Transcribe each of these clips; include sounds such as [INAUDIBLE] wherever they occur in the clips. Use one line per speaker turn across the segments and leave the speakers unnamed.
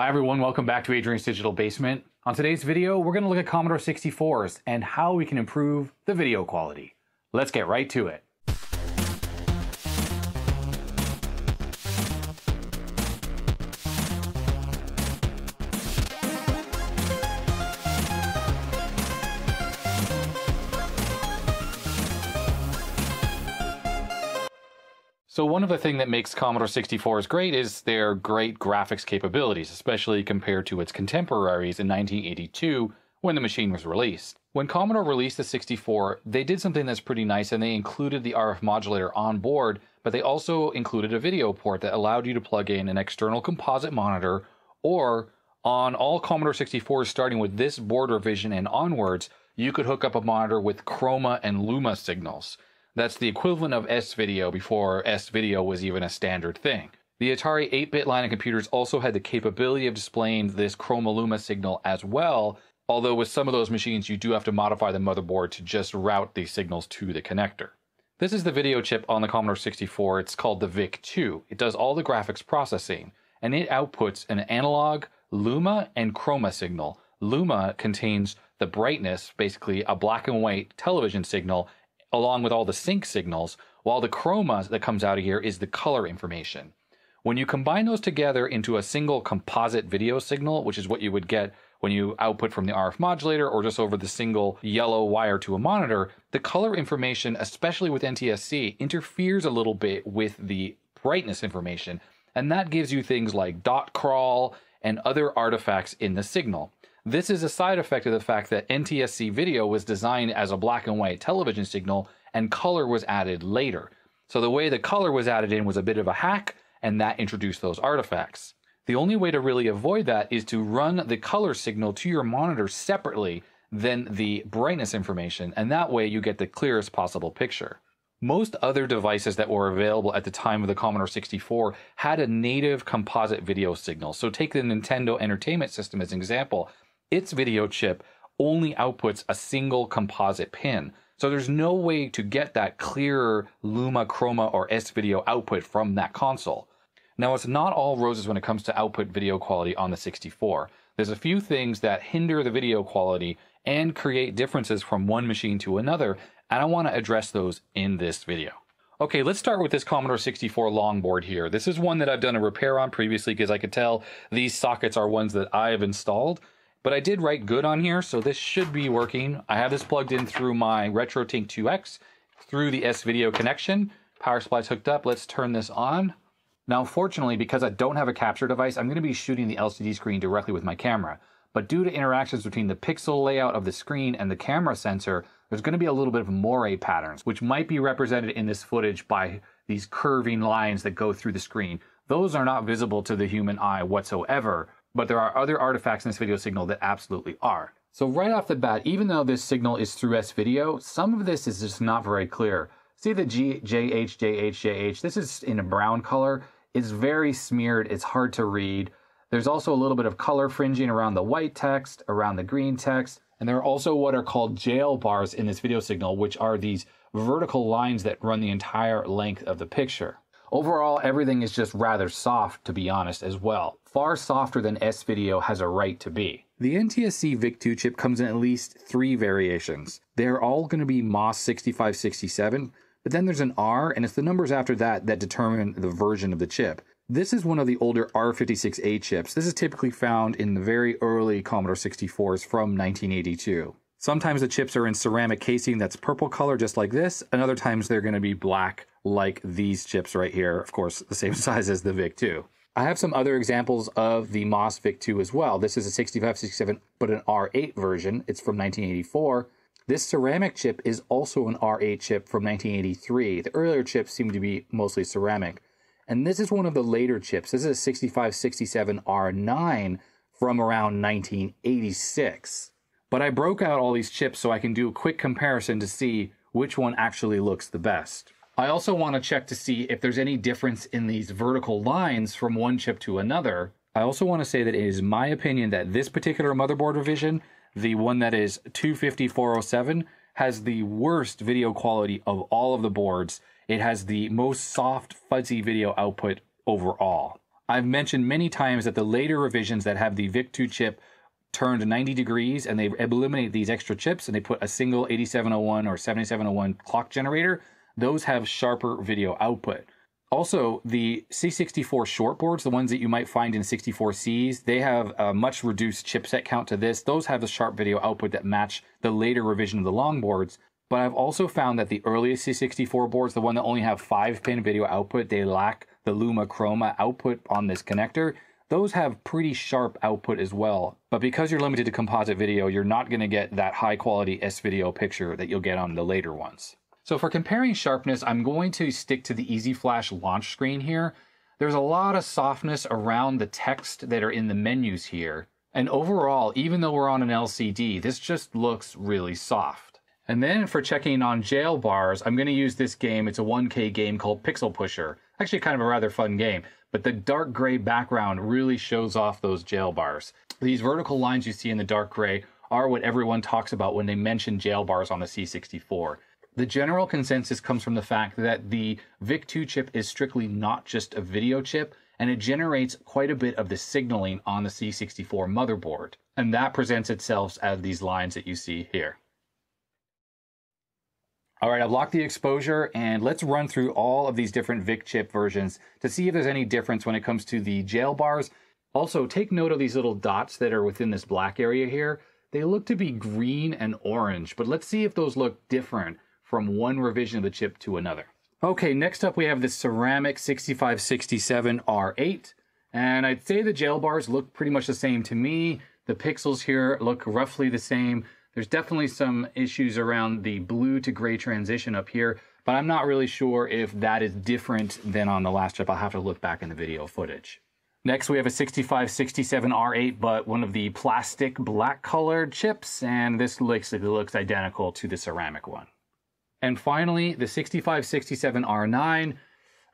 Hi everyone, welcome back to Adrian's Digital Basement. On today's video, we're going to look at Commodore 64s and how we can improve the video quality. Let's get right to it. So one of the things that makes Commodore 64s great is their great graphics capabilities, especially compared to its contemporaries in 1982 when the machine was released. When Commodore released the 64, they did something that's pretty nice and they included the RF modulator on board, but they also included a video port that allowed you to plug in an external composite monitor or on all Commodore 64s starting with this board revision and onwards, you could hook up a monitor with chroma and luma signals. That's the equivalent of S-Video before S-Video was even a standard thing. The Atari 8-bit line of computers also had the capability of displaying this chroma luma signal as well, although with some of those machines you do have to modify the motherboard to just route these signals to the connector. This is the video chip on the Commodore 64. It's called the VIC-2. It does all the graphics processing, and it outputs an analog, luma, and chroma signal. Luma contains the brightness, basically a black and white television signal, along with all the sync signals, while the chroma that comes out of here is the color information. When you combine those together into a single composite video signal, which is what you would get when you output from the RF modulator or just over the single yellow wire to a monitor, the color information, especially with NTSC, interferes a little bit with the brightness information. And that gives you things like dot crawl and other artifacts in the signal. This is a side effect of the fact that NTSC video was designed as a black and white television signal and color was added later. So the way the color was added in was a bit of a hack and that introduced those artifacts. The only way to really avoid that is to run the color signal to your monitor separately than the brightness information, and that way you get the clearest possible picture. Most other devices that were available at the time of the Commodore 64 had a native composite video signal. So take the Nintendo Entertainment System as an example its video chip only outputs a single composite pin. So there's no way to get that clearer Luma, Chroma, or S video output from that console. Now, it's not all roses when it comes to output video quality on the 64. There's a few things that hinder the video quality and create differences from one machine to another, and I want to address those in this video. Okay, let's start with this Commodore 64 longboard here. This is one that I've done a repair on previously because I could tell these sockets are ones that I have installed. But I did write good on here, so this should be working. I have this plugged in through my RetroTink 2X through the S-Video connection. Power supply's hooked up. Let's turn this on. Now, fortunately, because I don't have a capture device, I'm going to be shooting the LCD screen directly with my camera. But due to interactions between the pixel layout of the screen and the camera sensor, there's going to be a little bit of moire patterns, which might be represented in this footage by these curving lines that go through the screen. Those are not visible to the human eye whatsoever, but there are other artifacts in this video signal that absolutely are. So right off the bat, even though this signal is through S-Video, some of this is just not very clear. See the G, this is in a brown color. It's very smeared, it's hard to read. There's also a little bit of color fringing around the white text, around the green text, and there are also what are called jail bars in this video signal, which are these vertical lines that run the entire length of the picture. Overall, everything is just rather soft, to be honest, as well. Far softer than S-Video has a right to be. The NTSC VIC-2 chip comes in at least three variations. They're all going to be MOS 6567, but then there's an R, and it's the numbers after that that determine the version of the chip. This is one of the older R56A chips. This is typically found in the very early Commodore 64s from 1982. Sometimes the chips are in ceramic casing that's purple color, just like this, and other times they're going to be black like these chips right here, of course, the same [LAUGHS] size as the VIC-2. I have some other examples of the MOS VIC-2 as well. This is a 6567, but an R8 version. It's from 1984. This ceramic chip is also an R8 chip from 1983. The earlier chips seem to be mostly ceramic. And this is one of the later chips. This is a 6567 R9 from around 1986. But I broke out all these chips so I can do a quick comparison to see which one actually looks the best. I also want to check to see if there's any difference in these vertical lines from one chip to another. I also want to say that it is my opinion that this particular motherboard revision, the one that is 250407, has the worst video quality of all of the boards. It has the most soft, fuzzy video output overall. I've mentioned many times that the later revisions that have the VIC2 chip turned 90 degrees and they eliminate these extra chips and they put a single 8701 or 7701 clock generator, those have sharper video output. Also, the C64 shortboards, the ones that you might find in 64Cs, they have a much reduced chipset count to this. Those have a sharp video output that match the later revision of the longboards. But I've also found that the earliest C64 boards, the one that only have 5 pin video output, they lack the Luma Chroma output on this connector. Those have pretty sharp output as well. But because you're limited to composite video, you're not going to get that high quality S video picture that you'll get on the later ones. So for comparing sharpness, I'm going to stick to the Easy Flash launch screen here. There's a lot of softness around the text that are in the menus here. And overall, even though we're on an LCD, this just looks really soft. And then for checking on jail bars, I'm going to use this game. It's a 1K game called Pixel Pusher. Actually kind of a rather fun game, but the dark gray background really shows off those jail bars. These vertical lines you see in the dark gray are what everyone talks about when they mention jail bars on the C64. The general consensus comes from the fact that the VIC2 chip is strictly not just a video chip, and it generates quite a bit of the signaling on the C64 motherboard. And that presents itself as these lines that you see here. All right, I've locked the exposure and let's run through all of these different VIC chip versions to see if there's any difference when it comes to the jail bars. Also, take note of these little dots that are within this black area here. They look to be green and orange, but let's see if those look different from one revision of the chip to another. Okay, next up we have the Ceramic 6567 R8. And I'd say the jail bars look pretty much the same to me. The pixels here look roughly the same. There's definitely some issues around the blue to gray transition up here, but I'm not really sure if that is different than on the last chip. I'll have to look back in the video footage. Next, we have a 6567 R8, but one of the plastic black colored chips, and this looks, looks identical to the ceramic one. And finally, the 6567 R9.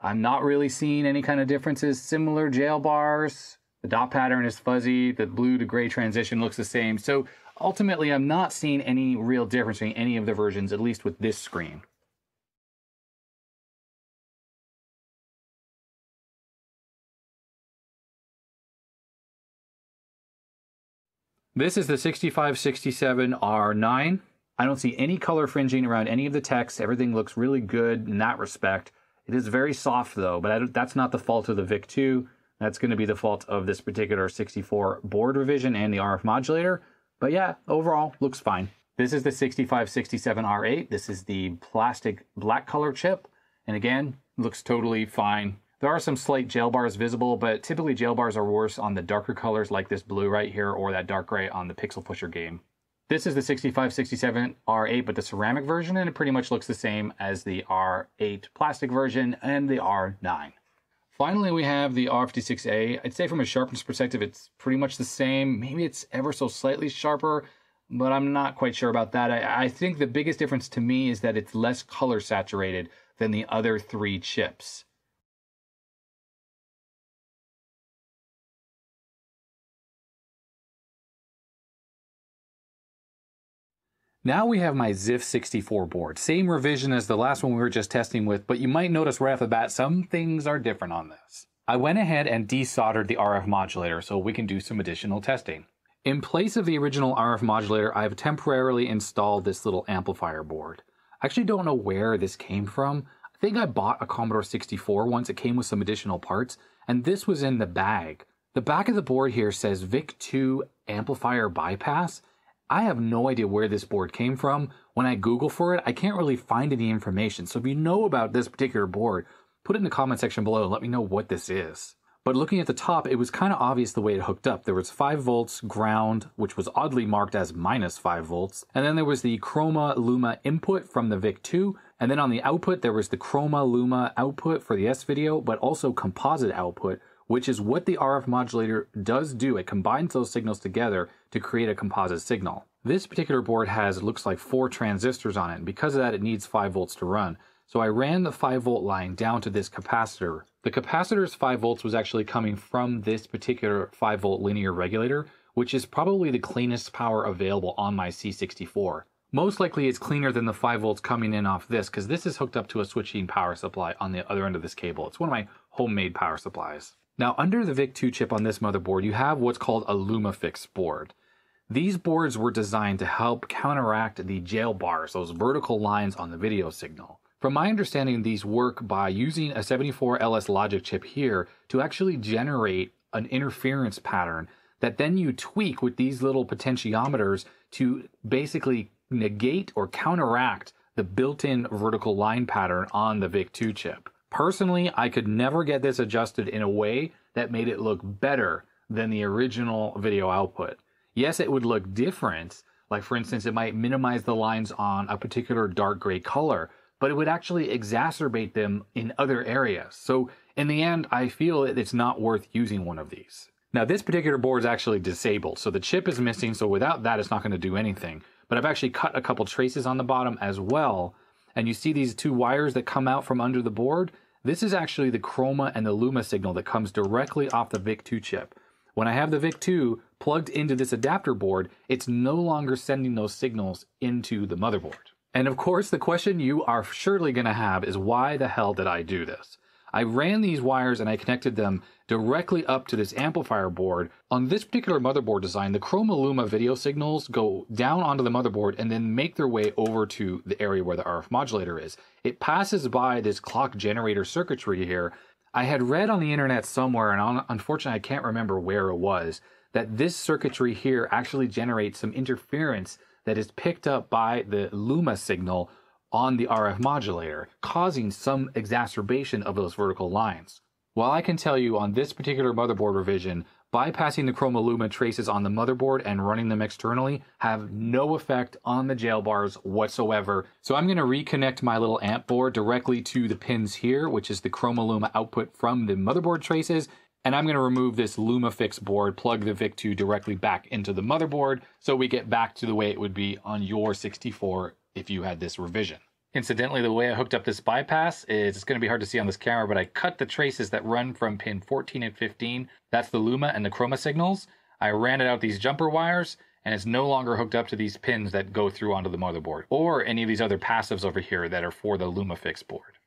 I'm not really seeing any kind of differences. Similar jail bars. The dot pattern is fuzzy. The blue to gray transition looks the same. So ultimately, I'm not seeing any real difference between any of the versions, at least with this screen. This is the 6567 R9. I don't see any color fringing around any of the text. Everything looks really good in that respect. It is very soft though, but that's not the fault of the VIC-2. That's going to be the fault of this particular 64 board revision and the RF modulator. But yeah, overall, looks fine. This is the 6567R8. This is the plastic black color chip. And again, looks totally fine. There are some slight jail bars visible, but typically jail bars are worse on the darker colors like this blue right here or that dark gray on the Pixel Pusher game. This is the 6567 R8, but the ceramic version, and it pretty much looks the same as the R8 plastic version and the R9. Finally, we have the R56A. I'd say from a sharpness perspective, it's pretty much the same. Maybe it's ever so slightly sharper, but I'm not quite sure about that. I, I think the biggest difference to me is that it's less color saturated than the other three chips. Now we have my ZIF64 board. Same revision as the last one we were just testing with, but you might notice right off the bat some things are different on this. I went ahead and desoldered the RF modulator so we can do some additional testing. In place of the original RF modulator, I've temporarily installed this little amplifier board. I actually don't know where this came from. I think I bought a Commodore 64 once. It came with some additional parts, and this was in the bag. The back of the board here says VIC-2 amplifier bypass, I have no idea where this board came from. When I Google for it, I can't really find any information. So if you know about this particular board, put it in the comment section below and let me know what this is. But looking at the top, it was kind of obvious the way it hooked up. There was 5 volts ground, which was oddly marked as minus 5 volts. And then there was the Chroma Luma input from the VIC-2. And then on the output, there was the Chroma Luma output for the S-Video, but also composite output, which is what the RF modulator does do. It combines those signals together to create a composite signal. This particular board has, looks like four transistors on it, and because of that, it needs 5 volts to run. So I ran the 5 volt line down to this capacitor. The capacitor's 5 volts was actually coming from this particular 5 volt linear regulator, which is probably the cleanest power available on my C64. Most likely it's cleaner than the 5 volts coming in off this because this is hooked up to a switching power supply on the other end of this cable. It's one of my homemade power supplies. Now, under the VIC-2 chip on this motherboard, you have what's called a LumaFix board. These boards were designed to help counteract the jail bars, those vertical lines on the video signal. From my understanding, these work by using a 74LS logic chip here to actually generate an interference pattern that then you tweak with these little potentiometers to basically negate or counteract the built-in vertical line pattern on the VIC-2 chip. Personally, I could never get this adjusted in a way that made it look better than the original video output. Yes, it would look different. Like for instance, it might minimize the lines on a particular dark gray color, but it would actually exacerbate them in other areas. So in the end, I feel that it's not worth using one of these. Now this particular board is actually disabled, so the chip is missing, so without that it's not going to do anything. But I've actually cut a couple traces on the bottom as well, and you see these two wires that come out from under the board? This is actually the Chroma and the Luma signal that comes directly off the VIC-2 chip. When I have the VIC-2 plugged into this adapter board, it's no longer sending those signals into the motherboard. And of course, the question you are surely going to have is why the hell did I do this? I ran these wires and I connected them directly up to this amplifier board. On this particular motherboard design, the Chroma Luma video signals go down onto the motherboard and then make their way over to the area where the RF modulator is. It passes by this clock generator circuitry here. I had read on the internet somewhere, and unfortunately I can't remember where it was, that this circuitry here actually generates some interference that is picked up by the Luma signal on the RF modulator, causing some exacerbation of those vertical lines. While I can tell you on this particular motherboard revision, bypassing the Chroma Luma traces on the motherboard and running them externally have no effect on the jail bars whatsoever. So I'm going to reconnect my little amp board directly to the pins here, which is the Chroma Luma output from the motherboard traces. And I'm going to remove this LumaFix board, plug the VIC-2 directly back into the motherboard so we get back to the way it would be on your 64 if you had this revision. Incidentally, the way I hooked up this bypass is it's going to be hard to see on this camera, but I cut the traces that run from pin 14 and 15. That's the Luma and the Chroma signals. I ran it out these jumper wires, and it's no longer hooked up to these pins that go through onto the motherboard, or any of these other passives over here that are for the LumaFix board.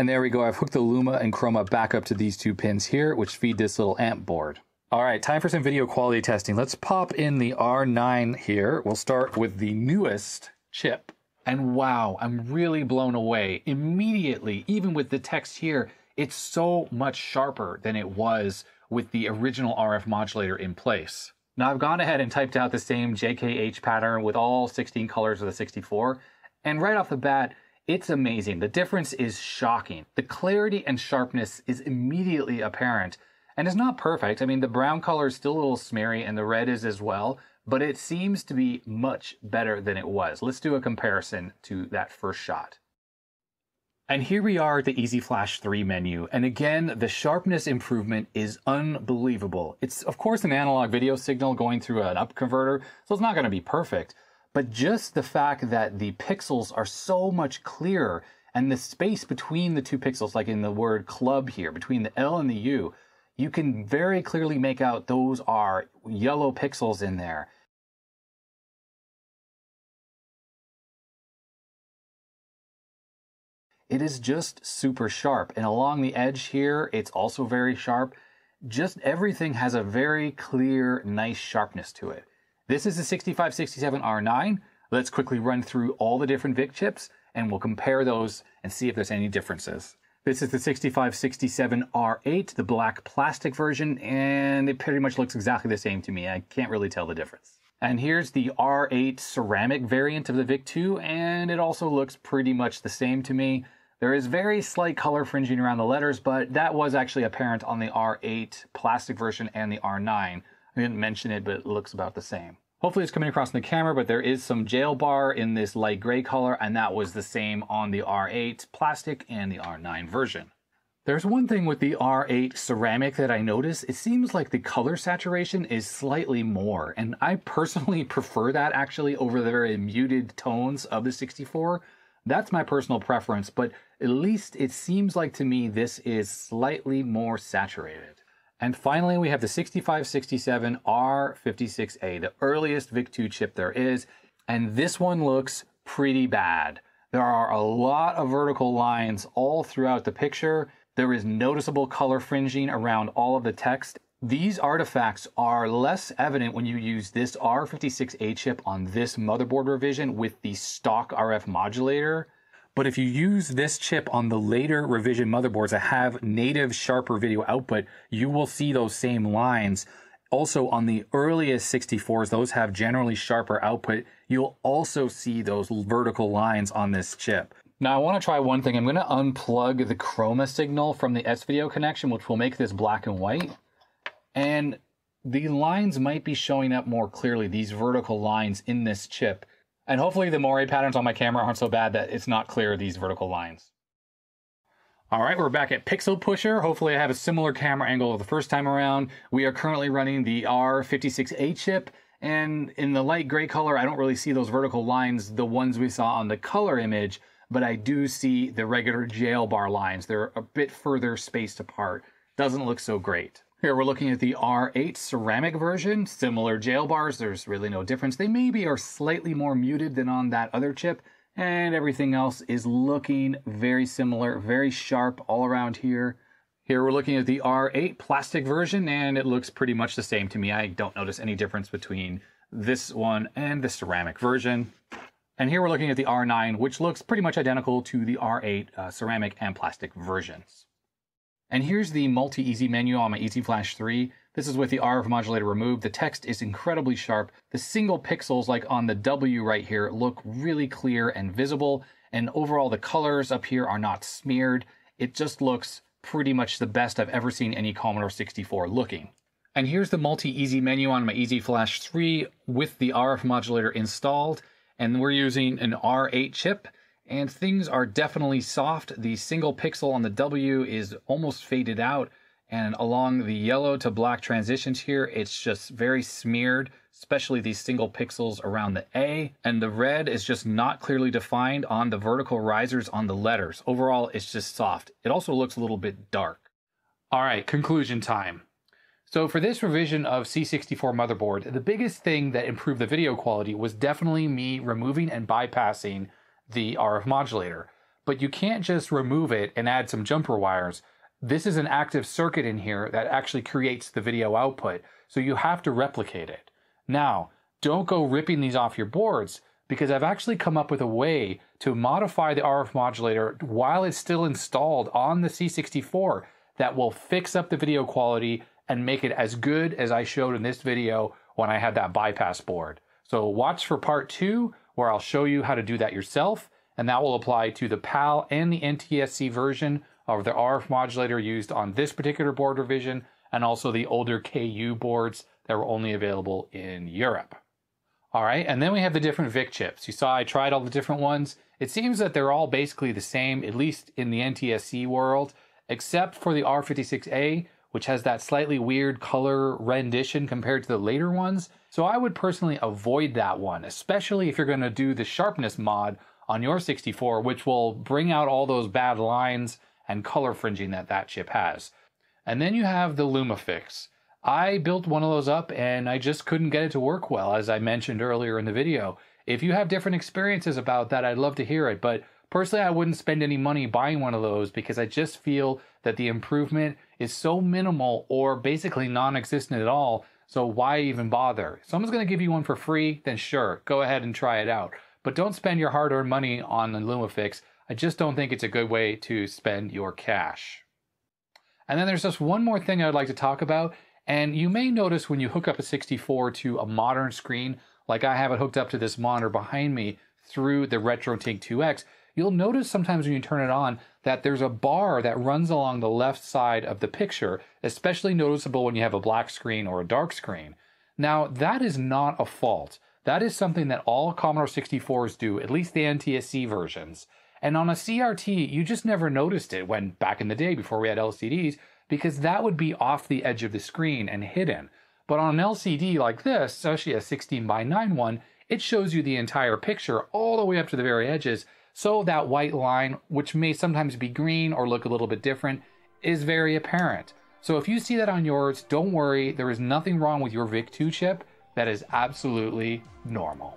And there we go. I've hooked the Luma and Chroma back up to these two pins here, which feed this little amp board. All right, time for some video quality testing. Let's pop in the R9 here. We'll start with the newest chip. And wow, I'm really blown away. Immediately, even with the text here, it's so much sharper than it was with the original RF modulator in place. Now I've gone ahead and typed out the same JKH pattern with all 16 colors of the 64, and right off the bat, it's amazing. The difference is shocking. The clarity and sharpness is immediately apparent. And it's not perfect. I mean, the brown color is still a little smeary and the red is as well, but it seems to be much better than it was. Let's do a comparison to that first shot. And here we are at the Easy Flash 3 menu. And again, the sharpness improvement is unbelievable. It's of course an analog video signal going through an up converter, so it's not going to be perfect. But just the fact that the pixels are so much clearer and the space between the two pixels, like in the word club here, between the L and the U, you can very clearly make out those are yellow pixels in there. It is just super sharp. And along the edge here, it's also very sharp. Just everything has a very clear, nice sharpness to it. This is the 6567 R9. Let's quickly run through all the different VIC chips and we'll compare those and see if there's any differences. This is the 6567 R8, the black plastic version, and it pretty much looks exactly the same to me. I can't really tell the difference. And here's the R8 ceramic variant of the VIC-2, and it also looks pretty much the same to me. There is very slight color fringing around the letters, but that was actually apparent on the R8 plastic version and the R9. I didn't mention it, but it looks about the same. Hopefully it's coming across in the camera, but there is some jail bar in this light gray color, and that was the same on the R8 plastic and the R9 version. There's one thing with the R8 ceramic that I notice. It seems like the color saturation is slightly more, and I personally [LAUGHS] prefer that actually over the very muted tones of the 64. That's my personal preference, but at least it seems like to me this is slightly more saturated. And finally, we have the 6567 R56A, the earliest VIC2 chip there is. And this one looks pretty bad. There are a lot of vertical lines all throughout the picture. There is noticeable color fringing around all of the text. These artifacts are less evident when you use this R56A chip on this motherboard revision with the stock RF modulator. But if you use this chip on the later revision motherboards that have native sharper video output, you will see those same lines. Also on the earliest 64s, those have generally sharper output. You'll also see those vertical lines on this chip. Now I want to try one thing. I'm going to unplug the chroma signal from the S-Video connection, which will make this black and white. And the lines might be showing up more clearly, these vertical lines in this chip. And hopefully the moire patterns on my camera aren't so bad that it's not clear these vertical lines. All right, we're back at Pixel Pusher. Hopefully I have a similar camera angle the first time around. We are currently running the R56A chip, and in the light gray color, I don't really see those vertical lines, the ones we saw on the color image, but I do see the regular jail bar lines. They're a bit further spaced apart. Doesn't look so great. Here we're looking at the R8 ceramic version, similar jail bars, there's really no difference. They maybe are slightly more muted than on that other chip, and everything else is looking very similar, very sharp all around here. Here we're looking at the R8 plastic version, and it looks pretty much the same to me. I don't notice any difference between this one and the ceramic version. And here we're looking at the R9, which looks pretty much identical to the R8 uh, ceramic and plastic versions. And here's the multi-easy menu on my Easy Flash 3. This is with the RF modulator removed. The text is incredibly sharp. The single pixels like on the W right here look really clear and visible. And overall the colors up here are not smeared. It just looks pretty much the best I've ever seen any Commodore 64 looking. And here's the multi-easy menu on my Easy Flash 3 with the RF modulator installed. And we're using an R8 chip and things are definitely soft. The single pixel on the W is almost faded out, and along the yellow to black transitions here, it's just very smeared, especially these single pixels around the A, and the red is just not clearly defined on the vertical risers on the letters. Overall, it's just soft. It also looks a little bit dark. All right, conclusion time. So for this revision of C64 motherboard, the biggest thing that improved the video quality was definitely me removing and bypassing the RF modulator. But you can't just remove it and add some jumper wires. This is an active circuit in here that actually creates the video output, so you have to replicate it. Now, don't go ripping these off your boards because I've actually come up with a way to modify the RF modulator while it's still installed on the C64 that will fix up the video quality and make it as good as I showed in this video when I had that bypass board. So watch for part two where I'll show you how to do that yourself, and that will apply to the PAL and the NTSC version of the RF modulator used on this particular board revision, and also the older KU boards that were only available in Europe. All right, and then we have the different VIC chips. You saw I tried all the different ones. It seems that they're all basically the same, at least in the NTSC world, except for the R56A, which has that slightly weird color rendition compared to the later ones. So I would personally avoid that one, especially if you're going to do the sharpness mod on your 64, which will bring out all those bad lines and color fringing that that chip has. And then you have the Lumafix. I built one of those up and I just couldn't get it to work well, as I mentioned earlier in the video. If you have different experiences about that, I'd love to hear it. But personally, I wouldn't spend any money buying one of those because I just feel that the improvement is so minimal or basically non existent at all so why even bother? If someone's going to give you one for free, then sure, go ahead and try it out. But don't spend your hard earned money on the Lumafix. I just don't think it's a good way to spend your cash. And then there's just one more thing I'd like to talk about. And you may notice when you hook up a 64 to a modern screen, like I have it hooked up to this monitor behind me through the RetroTink 2X, you'll notice sometimes when you turn it on that there's a bar that runs along the left side of the picture, especially noticeable when you have a black screen or a dark screen. Now, that is not a fault. That is something that all Commodore 64s do, at least the NTSC versions. And on a CRT, you just never noticed it when back in the day before we had LCDs, because that would be off the edge of the screen and hidden. But on an LCD like this, especially a 16 by 9 one, it shows you the entire picture all the way up to the very edges, so that white line, which may sometimes be green or look a little bit different, is very apparent. So if you see that on yours, don't worry, there is nothing wrong with your VIC-2 chip. That is absolutely normal.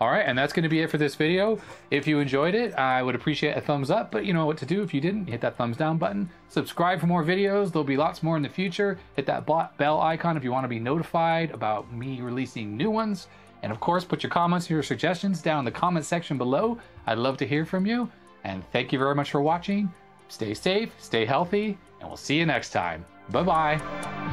All right, and that's going to be it for this video. If you enjoyed it, I would appreciate a thumbs up, but you know what to do if you didn't. Hit that thumbs down button. Subscribe for more videos. There'll be lots more in the future. Hit that bell icon if you want to be notified about me releasing new ones. And of course, put your comments and your suggestions down in the comment section below. I'd love to hear from you. And thank you very much for watching. Stay safe, stay healthy, and we'll see you next time. Bye-bye.